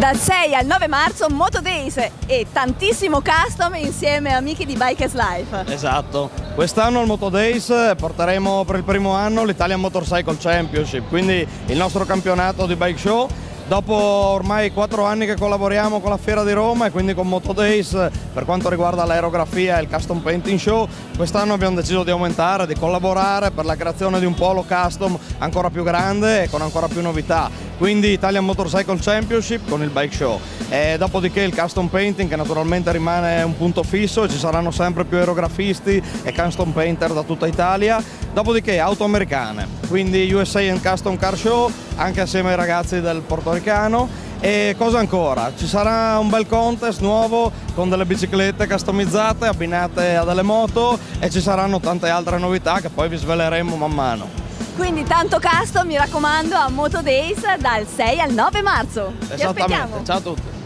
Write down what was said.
Dal 6 al 9 marzo Moto Days e tantissimo custom insieme a amici di Bikers Life. Esatto, quest'anno al Moto Days porteremo per il primo anno l'Italian Motorcycle Championship, quindi il nostro campionato di bike show Dopo ormai quattro anni che collaboriamo con la Fiera di Roma e quindi con Moto Days per quanto riguarda l'aerografia e il custom painting show, quest'anno abbiamo deciso di aumentare, di collaborare per la creazione di un polo custom ancora più grande e con ancora più novità. Quindi Italian Motorcycle Championship con il bike show. E dopodiché il custom painting che naturalmente rimane un punto fisso, ci saranno sempre più aerografisti e custom painter da tutta Italia. Dopodiché auto americane, quindi USA and Custom Car Show anche assieme ai ragazzi del portoricano e cosa ancora? Ci sarà un bel contest nuovo con delle biciclette customizzate abbinate a delle moto e ci saranno tante altre novità che poi vi sveleremo man mano. Quindi tanto custom, mi raccomando, a Moto Days dal 6 al 9 marzo. Esattamente, aspettiamo. ciao a tutti.